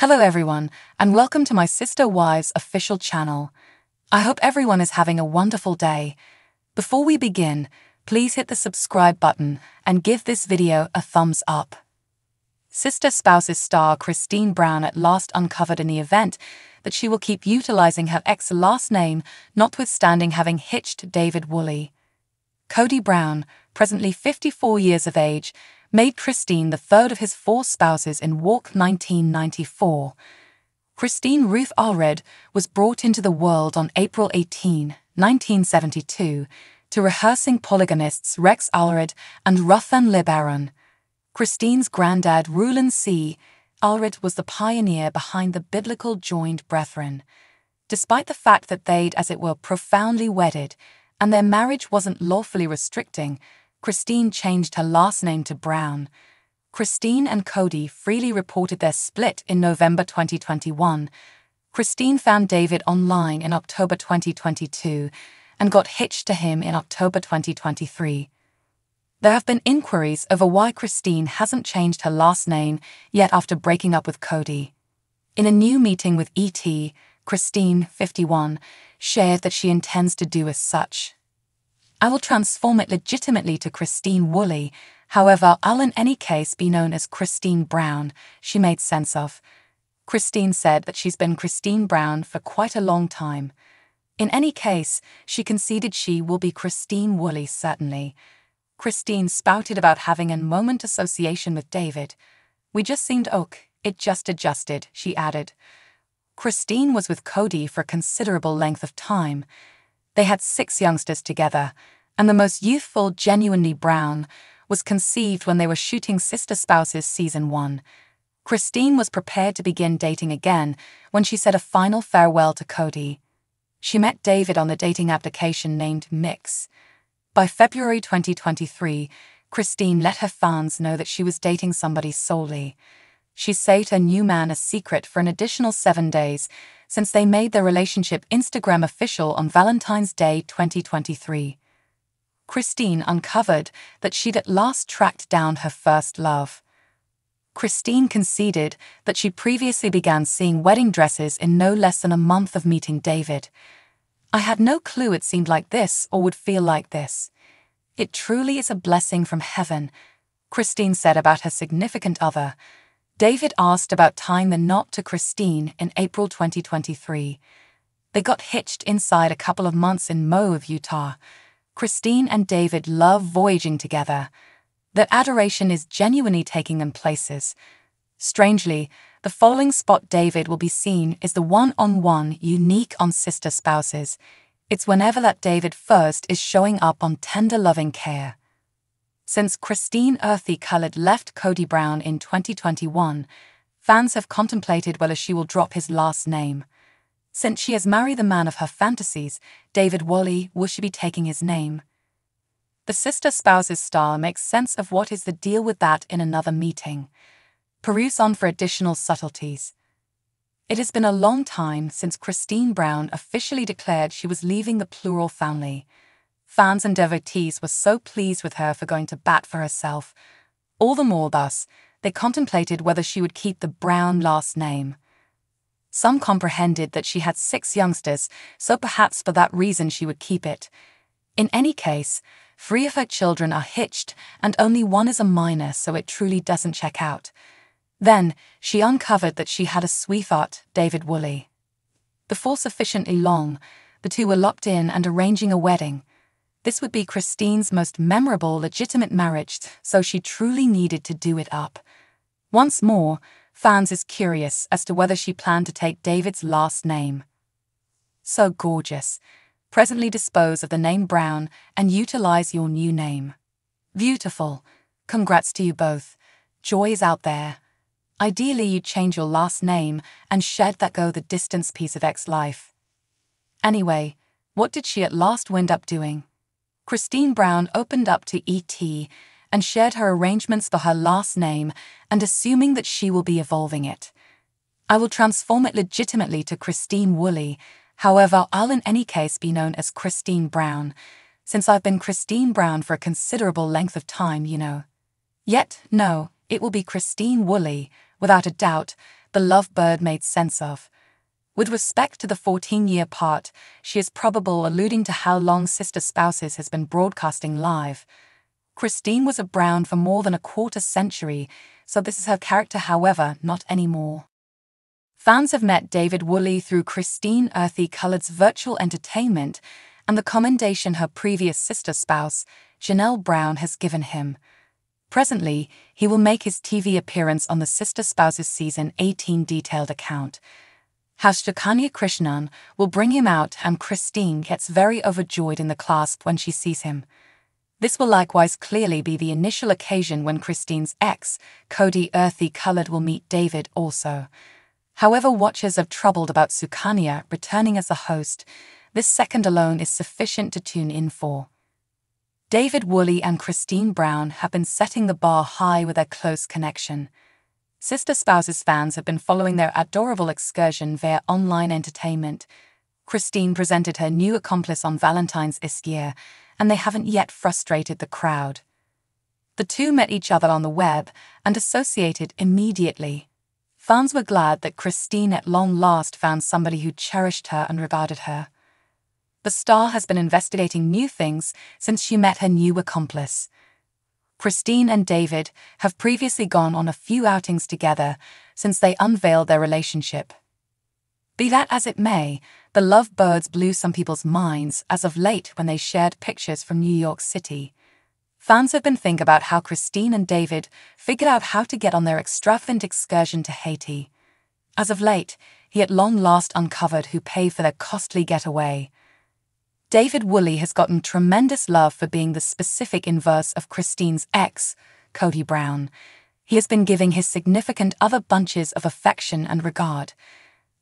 Hello, everyone, and welcome to my Sister Wives official channel. I hope everyone is having a wonderful day. Before we begin, please hit the subscribe button and give this video a thumbs up. Sister Spouses star Christine Brown at last uncovered in the event that she will keep utilizing her ex last name, notwithstanding having hitched David Woolley. Kody Brown, presently 54 years of age, made Christine the third of his four spouses in Walk 1994. Christine Ruth Allred was brought into the world on April 18, 1972, to rehearsing polygamists Rex Allred and Ruthann Libaron. Christine's granddad, Rulon C. Allred, was the pioneer behind the biblical joined brethren. Despite the fact that they'd, as it were, profoundly wedded, and their marriage wasn't lawfully restricting, Christine changed her last name to Brown. Christine and Kody freely reported their split in November 2021. Christine found David online in October 2022 and got hitched to him in October 2023. There have been inquiries over why Christine hasn't changed her last name yet after breaking up with Kody. In a new meeting with ET, Christine, 51, shared that she intends to do as such. I will transform it legitimately to Christine Woolley. However, I'll in any case be known as Christine Brown, she made sense of. Christine said that she's been Christine Brown for quite a long time. In any case, she conceded she will be Christine Woolley certainly. Christine spouted about having a moment association with David. We just seemed ok, it just adjusted, she added. Christine was with Kody for a considerable length of time. They had six youngsters together, and the most youthful, genuinely brown, was conceived when they were shooting Sister Spouses Season 1. Christine was prepared to begin dating again when she said a final farewell to Kody. She met David on the dating application named Mix. By February 2023, Christine let her fans know that she was dating somebody solely. She saved her new man a secret for an additional seven days since they made their relationship Instagram official on Valentine's Day 2023. Christine uncovered that she'd at last tracked down her first love. Christine conceded that she previously began seeing wedding dresses in no less than a month of meeting David. I had no clue it seemed like this or would feel like this. It truly is a blessing from heaven, Christine said about her significant other, David asked about tying the knot to Christine in April 2023. They got hitched inside a couple of months in Moab, Utah. Christine and David love voyaging together. Their adoration is genuinely taking them places. Strangely, the following spot David will be seen is the one on one unique on sister spouses. It's whenever that David first is showing up on tender loving care. Since Christine Earthy Colored left Kody Brown in 2021, fans have contemplated whether she will drop his last name. Since she has married the man of her fantasies, David Woolley, will she be taking his name? The sister spouse's star makes sense of what is the deal with that in another meeting. Peruse on for additional subtleties. It has been a long time since Christine Brown officially declared she was leaving the plural family. Fans and devotees were so pleased with her for going to bat for herself. All the more thus, they contemplated whether she would keep the Brown last name. Some comprehended that she had six youngsters, so perhaps for that reason she would keep it. In any case, three of her children are hitched, and only one is a minor, so it truly doesn't check out. Then, she uncovered that she had a sweetheart, David Woolley. Before sufficiently long, the two were locked in and arranging a wedding. This would be Christine's most memorable legitimate marriage, so she truly needed to do it up. Once more, fans is curious as to whether she planned to take David's last name. So gorgeous. Presently dispose of the name Brown and utilize your new name. Beautiful. Congrats to you both. Joy is out there. Ideally, you'd change your last name and shed that go the distance piece of ex life. Anyway, what did she at last wind up doing? Christine Brown opened up to ET and shared her arrangements for her last name and assuming that she will be evolving it. I will transform it legitimately to Christine Woolley, however, I'll in any case be known as Christine Brown, since I've been Christine Brown for a considerable length of time, you know. Yet, no, it will be Christine Woolley, without a doubt, the lovebird made sense of. With respect to the 14 year part, she is probable alluding to how long Sister Spouses has been broadcasting live. Christine was a Brown for more than a quarter century, so this is her character, however, not anymore. Fans have met David Woolley through Christine Earthy Colored's virtual entertainment and the commendation her previous sister spouse, Janelle Brown, has given him. Presently, he will make his TV appearance on the Sister Spouses Season 18 detailed account. How Sukanya Krishnan will bring him out, and Christine gets very overjoyed in the clasp when she sees him. This will likewise clearly be the initial occasion when Christine's ex, Kody Earthy Colored, will meet David also. However, watchers are troubled about Sukanya returning as a host, this second alone is sufficient to tune in for. David Woolley and Christine Brown have been setting the bar high with their close connection. Sister Spouses fans have been following their adorable excursion via online entertainment. Christine presented her new accomplice on Valentine's this year, and they haven't yet frustrated the crowd. The two met each other on the web and associated immediately. Fans were glad that Christine at long last found somebody who cherished her and regarded her. The star has been investigating new things since she met her new accomplice. Christine and David have previously gone on a few outings together since they unveiled their relationship. Be that as it may, the lovebirds blew some people's minds as of late when they shared pictures from New York City. Fans have been thinking about how Christine and David figured out how to get on their extravagant excursion to Haiti. As of late, he at long last uncovered who paid for their costly getaway. David Woolley has gotten tremendous love for being the specific inverse of Christine's ex, Kody Brown. He has been giving his significant other bunches of affection and regard.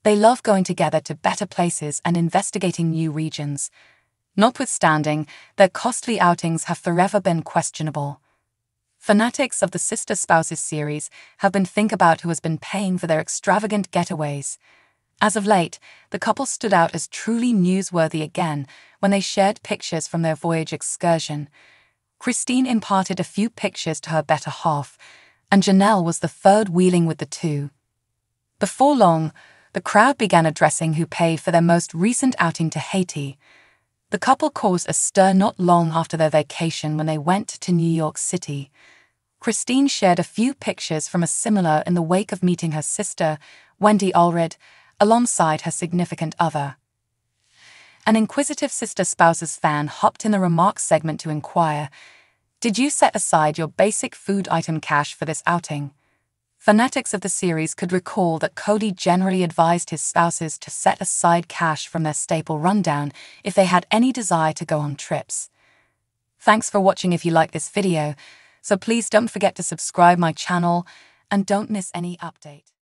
They love going together to better places and investigating new regions. Notwithstanding, their costly outings have forever been questionable. Fanatics of the Sister Spouses series have been think about who has been paying for their extravagant getaways. As of late, the couple stood out as truly newsworthy again when they shared pictures from their voyage excursion. Christine imparted a few pictures to her better half, and Janelle was the third wheeling with the two. Before long, the crowd began addressing who paid for their most recent outing to Haiti. The couple caused a stir not long after their vacation when they went to New York City. Christine shared a few pictures from a similar in the wake of meeting her sister, Wendy Allred, alongside her significant other. An inquisitive sister spouses fan hopped in the remarks segment to inquire Did you set aside your basic food item cash for this outing? Fanatics of the series could recall that Kody generally advised his spouses to set aside cash from their staple rundown if they had any desire to go on trips. Thanks for watching if you like this video, so please don't forget to subscribe my channel and don't miss any update.